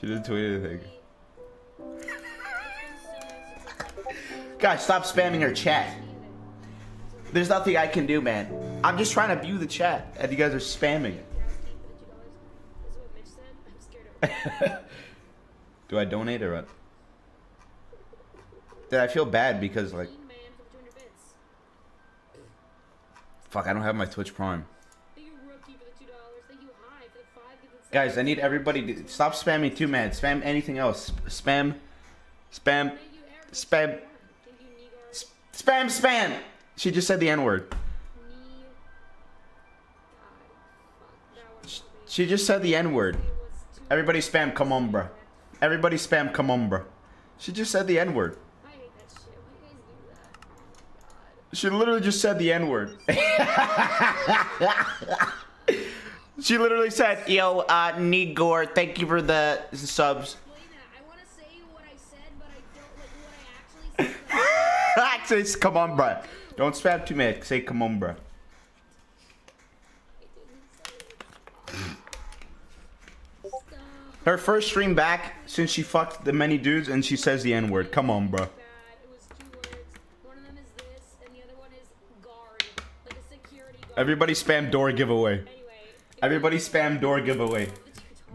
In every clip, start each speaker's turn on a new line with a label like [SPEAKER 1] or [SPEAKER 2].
[SPEAKER 1] She didn't tweet anything. Guys, stop spamming her chat. There's nothing I can do, man. I'm just trying to view the chat, and you guys are spamming it. do I donate or what? Did I feel bad because, like... Fuck, I don't have my Twitch Prime. Guys, I need everybody to stop spamming too, man. Spam anything else. Spam, spam, spam, spam, spam. She just said the N word. She just said the N word. Everybody spam, bro. Everybody spam, bro. She just said the N word. She literally just said the N word. she literally said, "Yo, uh, Nigor, thank you for the subs." actually, come on, bro. Don't spam too much. Say, come on, bro. Her first stream back since she fucked the many dudes and she says the N word. Come on, bro. Everybody spam door giveaway. Everybody spam door giveaway.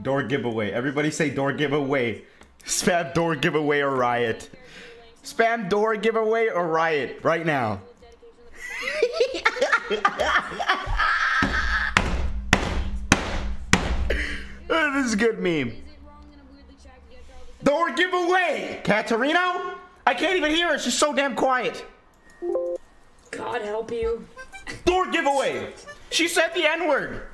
[SPEAKER 1] Door giveaway. Everybody say door giveaway. Spam door giveaway or riot. Spam door giveaway or riot right now. Oh, this is a good meme. Door giveaway! Katerino? I can't even hear her. She's so damn quiet.
[SPEAKER 2] God help you.
[SPEAKER 1] Door giveaway. She said the N word.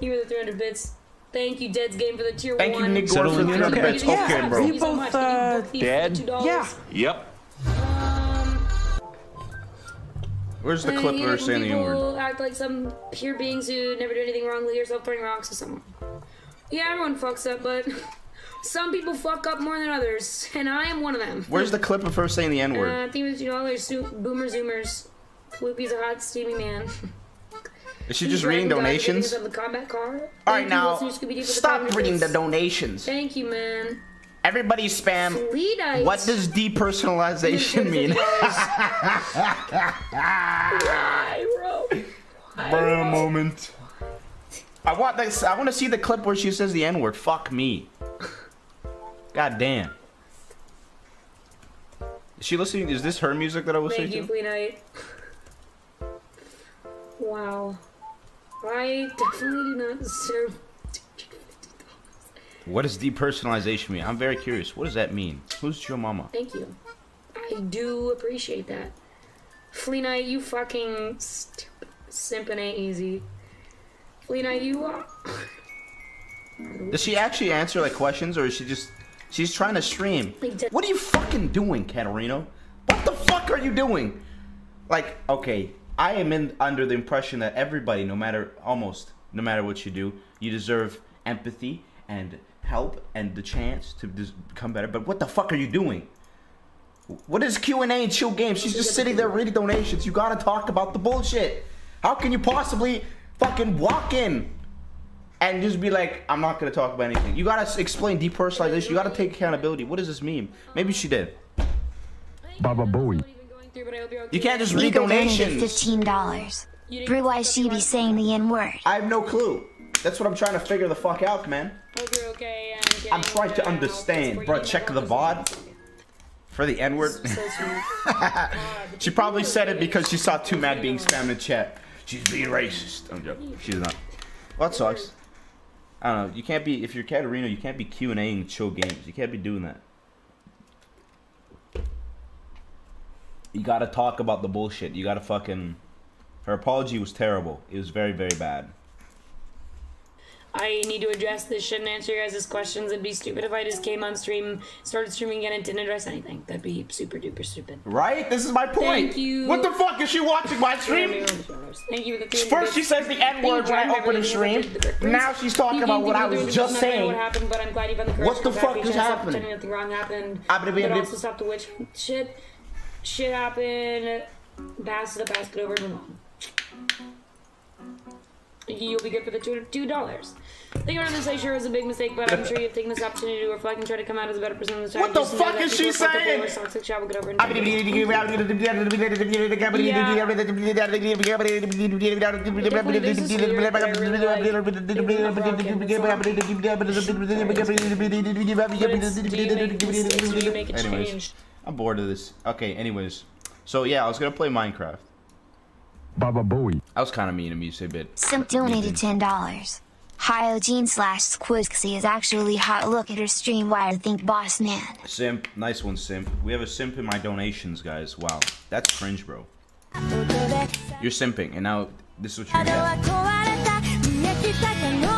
[SPEAKER 2] You were the 300 bits. Thank you, Dead's Game, for the tier
[SPEAKER 1] Thank you,
[SPEAKER 2] one.
[SPEAKER 1] Nick Gordon, for the 300 bits. Okay, bro.
[SPEAKER 2] Thank you so much. Thank you,
[SPEAKER 3] Dead? Yeah.
[SPEAKER 4] Yep.
[SPEAKER 1] Where's the clip of her saying the N word?
[SPEAKER 2] People act like some pure beings who never do anything wrong, leave yourself throwing rocks to someone. Yeah, everyone fucks up, but some people fuck up more than others, and I am one of them.
[SPEAKER 1] Where's the clip of her saying the N
[SPEAKER 2] Uh,
[SPEAKER 1] word?
[SPEAKER 2] I think it was two dollars. Boomer Zoomers. Loopy's a hot, steamy man.
[SPEAKER 1] Is she just reading donations?
[SPEAKER 2] The combat car.
[SPEAKER 1] All right,
[SPEAKER 2] Thank
[SPEAKER 1] now
[SPEAKER 2] Wilson Scooby-Doo, for the
[SPEAKER 1] stop reading the donations.
[SPEAKER 2] Thank you, man.
[SPEAKER 1] Everybody spam.
[SPEAKER 2] Fleetite.
[SPEAKER 1] What does depersonalization mean? Bro, moment. I want this. I want to see the clip where she says the N word. Fuck me. God damn. Is she listening? Is this her music that I was
[SPEAKER 2] Thank you,
[SPEAKER 1] listening to?
[SPEAKER 2] Fleetite. Wow. I definitely do not deserve.
[SPEAKER 1] What does depersonalization mean? I'm very curious. What does that mean? Who's your mama?
[SPEAKER 2] Thank you. I do appreciate that. Flea Knight, you fucking simping ain't easy. Flea Knight, you are.
[SPEAKER 1] Does she actually answer like questions, or is she just she's trying to stream? What are you fucking doing, Katerino? What the fuck are you doing? Like, okay, I am in under the impression that everybody, no matter almost no matter what you do, you deserve empathy and help and the chance to become better. But what the fuck are you doing? What is Q and A and chill games? She's just sitting there reading donations. You gotta talk about the bullshit. How can you possibly fucking walk in and just be like, I'm not gonna talk about anything. You gotta explain depersonalization. You gotta take accountability. What does this mean? Maybe she did.
[SPEAKER 5] Baba Booey.
[SPEAKER 1] You can't just read
[SPEAKER 6] Eagle donated
[SPEAKER 1] donations.
[SPEAKER 6] fifteen dollars. Brew why she be saying the N word.
[SPEAKER 1] I have no clue. That's what I'm trying to figure the fuck out, man.
[SPEAKER 2] Hope you're okay. and getting
[SPEAKER 1] I'm trying to understand. Bro, check the VOD for the N word. she probably said it because she saw twomad being spammed in chat. She's being racist. I'm joking. She's not. Well, that sucks. I don't know. You can't be if you're Katarina. You can't be Q and Aing chill games. You can't be doing that. You gotta talk about the bullshit. You gotta fucking. Her apology was terrible. It was very, very bad.
[SPEAKER 2] I need to address this. Shouldn't answer your guys' questions. It'd be stupid if I just came on stream, started streaming again, and didn't address anything. That'd be super duper stupid.
[SPEAKER 1] Right? This is my point.
[SPEAKER 2] Thank you.
[SPEAKER 1] What the fuck is she watching my stream?
[SPEAKER 2] Thank you. the
[SPEAKER 1] First she says the N
[SPEAKER 2] you,
[SPEAKER 1] word when I open a stream. Now she's talking about what I was just
[SPEAKER 2] the best, I don't know
[SPEAKER 1] saying.
[SPEAKER 2] What happened? But I'm glad you found the courage
[SPEAKER 1] What the fuck is happening?
[SPEAKER 2] Nothing wrong happened.
[SPEAKER 1] But-
[SPEAKER 2] But
[SPEAKER 1] but-
[SPEAKER 2] also stop the witch shit. Shit happened. Pass the basket over. Move mom. you'll be good for the two two dollars. Thinking around this say sure is a big mistake, but I'm sure you've taken this opportunity to reflect and try to come out as a better person this time.
[SPEAKER 1] What the
[SPEAKER 2] Just know
[SPEAKER 1] fuck
[SPEAKER 2] that
[SPEAKER 1] is
[SPEAKER 2] people
[SPEAKER 1] she
[SPEAKER 2] fuck up
[SPEAKER 1] saying?
[SPEAKER 2] over Toxic shall get over and
[SPEAKER 1] Anyways, I'm bored of this. Okay, anyways. So yeah, I was gonna play Minecraft.
[SPEAKER 5] Baba Booey.
[SPEAKER 1] I was kind of mean of me, say bit.
[SPEAKER 6] Simp donated $10. Hyogene slash Squizzy is actually hot. Look at her stream. Why I think boss man.
[SPEAKER 1] Simp, nice one, simp. We have a simp in my donations, guys. Wow, that's cringe, bro. You're simping, and now this is what you're gonna get.